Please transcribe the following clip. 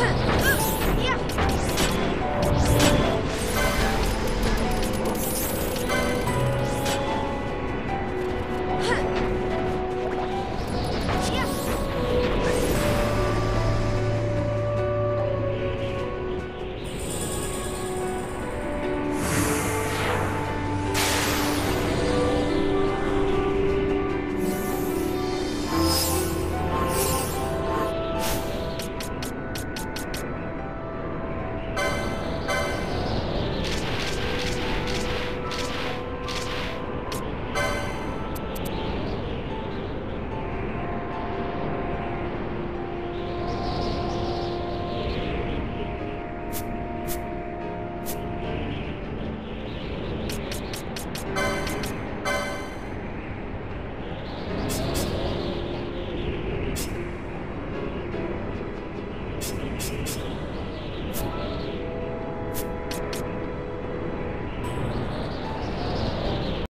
哼